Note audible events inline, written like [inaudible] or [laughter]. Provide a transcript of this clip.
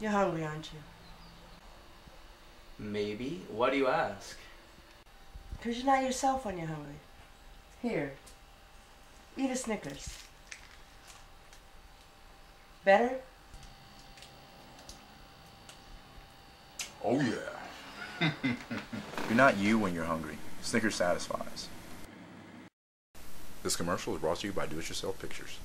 You're hungry, aren't you? Maybe. Why do you ask? Because you're not yourself when you're hungry. Here. Eat a Snickers. Better? Oh, yeah. [laughs] You're not you when you're hungry. Snickers satisfies. This commercial is brought to you by Do It Yourself Pictures.